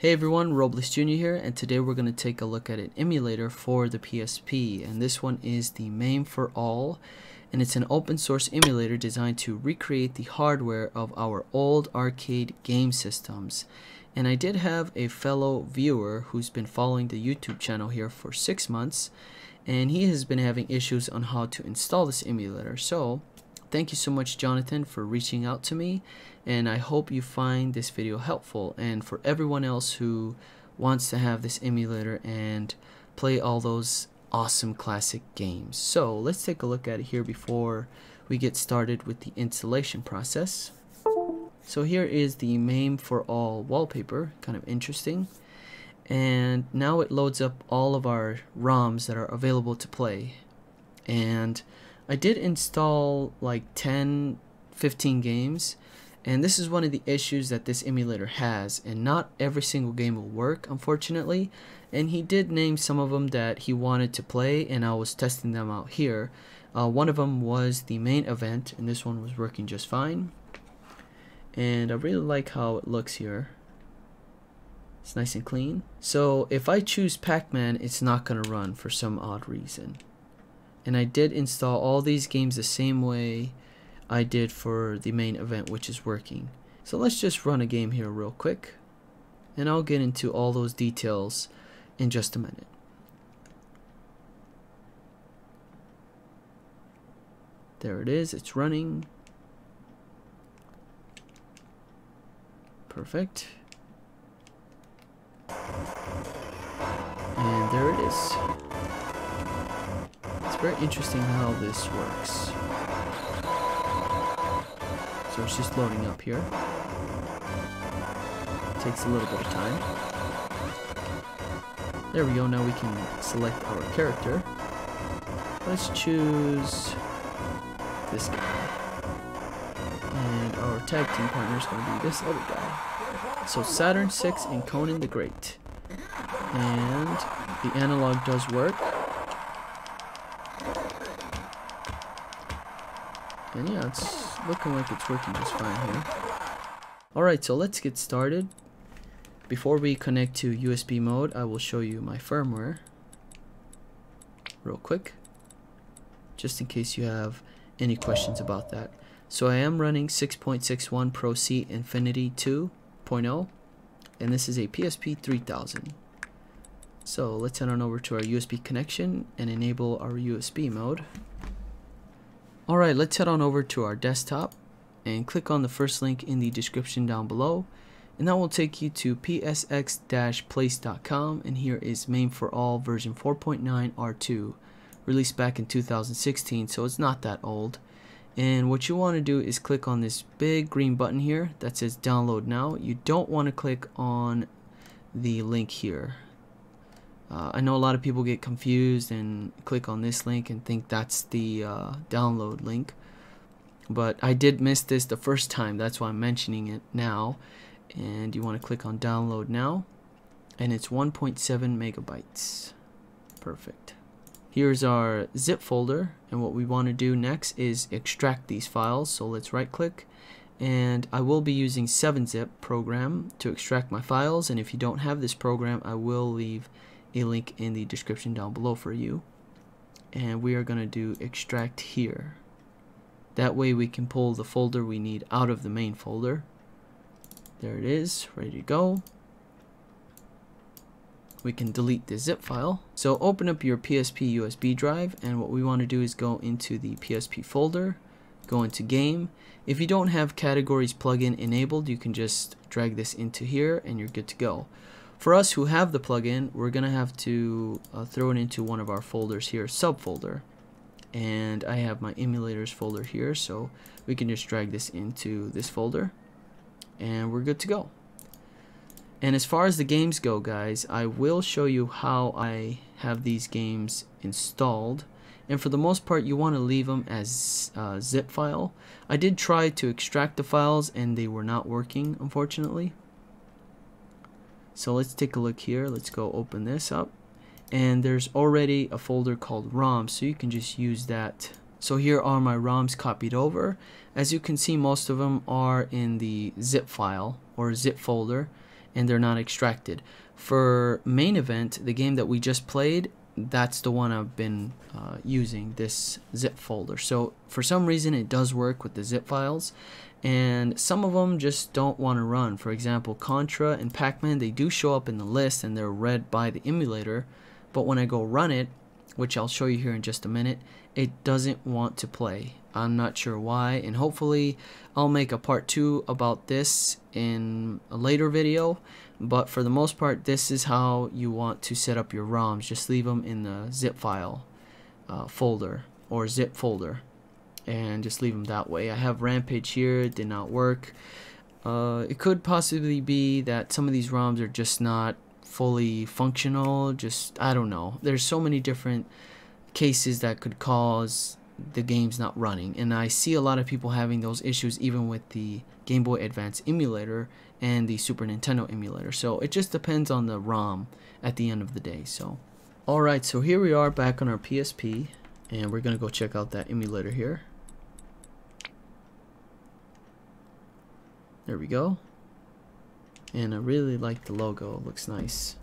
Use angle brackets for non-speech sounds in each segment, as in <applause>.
Hey everyone, Robles Jr. here, and today we're going to take a look at an emulator for the PSP, and this one is the MAME for All, and it's an open source emulator designed to recreate the hardware of our old arcade game systems. And I did have a fellow viewer who's been following the YouTube channel here for six months, and he has been having issues on how to install this emulator. So thank you so much Jonathan for reaching out to me and I hope you find this video helpful and for everyone else who wants to have this emulator and play all those awesome classic games. So let's take a look at it here before we get started with the installation process. So here is the MAME for all wallpaper, kind of interesting. And now it loads up all of our ROMs that are available to play. And I did install like 10, 15 games, and this is one of the issues that this emulator has, and not every single game will work, unfortunately. And he did name some of them that he wanted to play, and I was testing them out here. Uh, one of them was the main event, and this one was working just fine. And I really like how it looks here. It's nice and clean. So if I choose Pac-Man, it's not going to run for some odd reason and I did install all these games the same way I did for the main event which is working. So let's just run a game here real quick and I'll get into all those details in just a minute. There it is it's running. Perfect. And there it is very interesting how this works. So it's just loading up here. Takes a little bit of time. There we go, now we can select our character. Let's choose this guy. And our tag team partner is going to be this other guy. So Saturn 6 and Conan the Great. And the analog does work. And yeah, it's looking like it's working just fine here. Alright, so let's get started. Before we connect to USB mode, I will show you my firmware real quick, just in case you have any questions about that. So I am running 6.61 Pro C Infinity 2.0, and this is a PSP 3000. So let's head on over to our USB connection and enable our USB mode. Alright, let's head on over to our desktop and click on the first link in the description down below. And that will take you to psx-place.com and here is MAME for all version 4.9 R2 released back in 2016 so it's not that old. And what you want to do is click on this big green button here that says download now. You don't want to click on the link here uh, I know a lot of people get confused and click on this link and think that's the uh, download link. But I did miss this the first time, that's why I'm mentioning it now. And you want to click on download now. And it's 1.7 megabytes. Perfect. Here's our zip folder. And what we want to do next is extract these files. So let's right click. And I will be using 7-zip program to extract my files. And if you don't have this program, I will leave a link in the description down below for you. And we are going to do extract here. That way we can pull the folder we need out of the main folder. There it is ready to go. We can delete the zip file. So open up your PSP USB drive and what we want to do is go into the PSP folder go into game. If you don't have categories plugin enabled you can just drag this into here and you're good to go for us who have the plugin, we're going to have to uh, throw it into one of our folders here, subfolder. And I have my emulators folder here, so we can just drag this into this folder. And we're good to go. And as far as the games go, guys, I will show you how I have these games installed. And for the most part, you want to leave them as uh, zip file. I did try to extract the files, and they were not working, unfortunately. So let's take a look here. Let's go open this up. And there's already a folder called ROM, so you can just use that. So here are my ROMs copied over. As you can see, most of them are in the zip file or zip folder. and they're not extracted. For main event, the game that we just played, that's the one I've been uh, using, this zip folder. So for some reason it does work with the zip files and some of them just don't want to run. For example, Contra and Pac-Man, they do show up in the list and they're read by the emulator, but when I go run it, which I'll show you here in just a minute, it doesn't want to play. I'm not sure why, and hopefully I'll make a part 2 about this in a later video, but for the most part, this is how you want to set up your ROMs. Just leave them in the zip file uh, folder or zip folder and just leave them that way. I have Rampage here, it did not work. Uh, it could possibly be that some of these ROMs are just not fully functional, just, I don't know. There's so many different cases that could cause the game's not running, and I see a lot of people having those issues even with the Game Boy Advance emulator and the Super Nintendo emulator. So it just depends on the ROM at the end of the day. So, alright, so here we are back on our PSP, and we're to go check out that emulator here. There we go. And I really like the logo. It looks nice.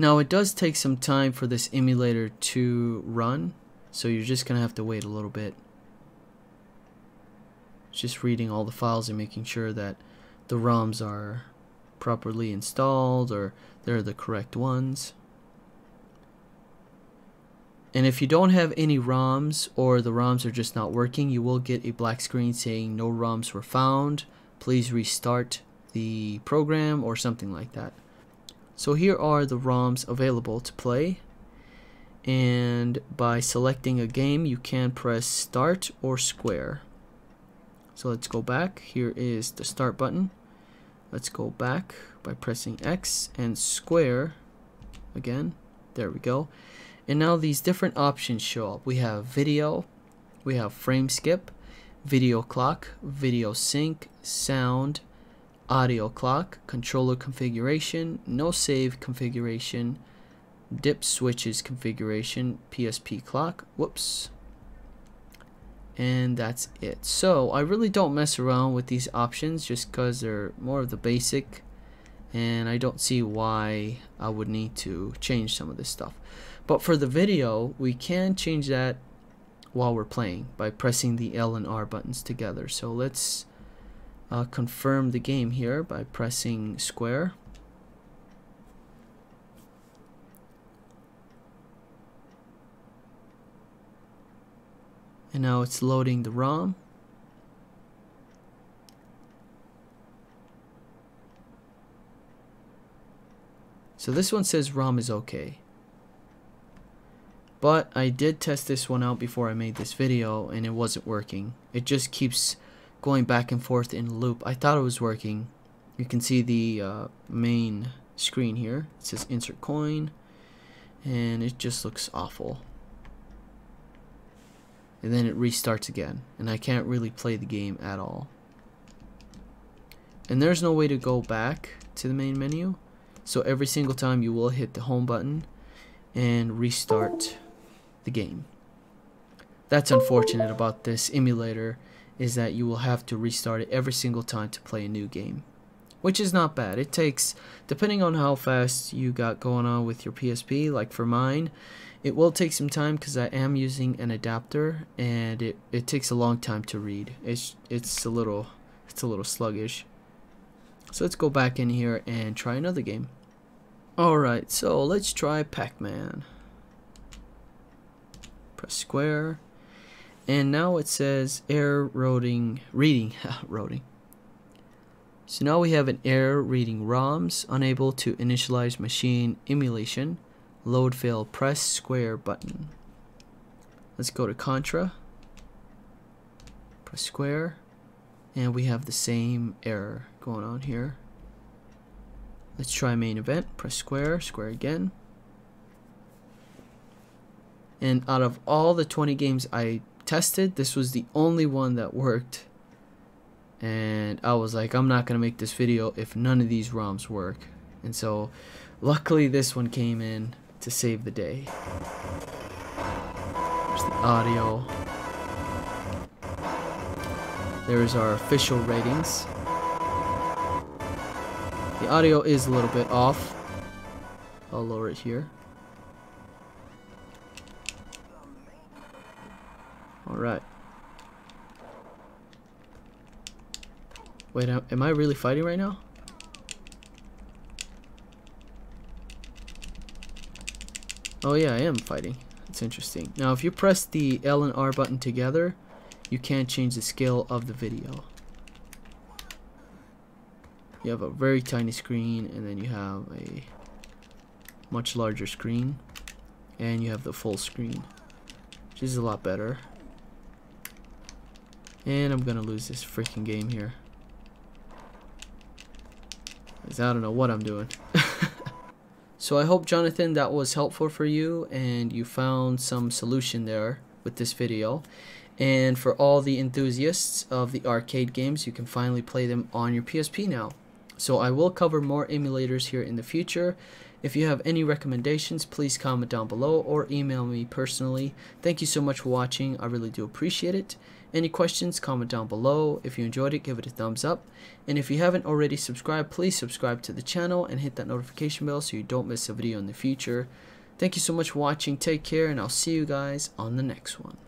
Now it does take some time for this emulator to run, so you're just gonna have to wait a little bit. Just reading all the files and making sure that the ROMs are properly installed or they're the correct ones. And if you don't have any ROMs or the ROMs are just not working, you will get a black screen saying no ROMs were found. Please restart the program or something like that. So here are the ROMs available to play. And by selecting a game, you can press start or square. So let's go back. Here is the start button. Let's go back by pressing X and square again. There we go. And now these different options show up. We have video, we have frame skip, video clock, video sync, sound, audio clock, controller configuration, no save configuration, dip switches configuration, PSP clock, whoops, and that's it. So I really don't mess around with these options just because they're more of the basic and I don't see why I would need to change some of this stuff. But for the video, we can change that while we're playing by pressing the L and R buttons together. So let's uh, confirm the game here by pressing square. And now it's loading the ROM. So this one says ROM is okay. But I did test this one out before I made this video and it wasn't working. It just keeps going back and forth in loop. I thought it was working. You can see the uh, main screen here. It says insert coin and it just looks awful. And then it restarts again and I can't really play the game at all. And there's no way to go back to the main menu. So every single time you will hit the home button and restart the game. That's unfortunate about this emulator is that you will have to restart it every single time to play a new game. Which is not bad. It takes, depending on how fast you got going on with your PSP, like for mine, it will take some time because I am using an adapter and it, it takes a long time to read. It's it's a little it's a little sluggish. So let's go back in here and try another game. Alright, so let's try Pac-Man press square and now it says error reading <laughs> ah, reading reading so now we have an error reading ROMs unable to initialize machine emulation load fail press square button. Let's go to Contra. Press square. And we have the same error going on here. Let's try main event. Press square square again. And out of all the 20 games I tested, this was the only one that worked. And I was like, I'm not going to make this video if none of these ROMs work. And so, luckily this one came in to save the day. There's the audio. There's our official ratings. The audio is a little bit off. I'll lower it here. Alright. Wait, am I really fighting right now? Oh yeah, I am fighting. It's interesting. Now if you press the L and R button together, you can change the scale of the video. You have a very tiny screen and then you have a much larger screen and you have the full screen which is a lot better and I'm gonna lose this freaking game here. Because I don't know what I'm doing. <laughs> So I hope Jonathan that was helpful for you and you found some solution there with this video. And for all the enthusiasts of the arcade games you can finally play them on your PSP now. So I will cover more emulators here in the future if you have any recommendations, please comment down below or email me personally. Thank you so much for watching. I really do appreciate it. Any questions, comment down below. If you enjoyed it, give it a thumbs up. And if you haven't already subscribed, please subscribe to the channel and hit that notification bell so you don't miss a video in the future. Thank you so much for watching. Take care, and I'll see you guys on the next one.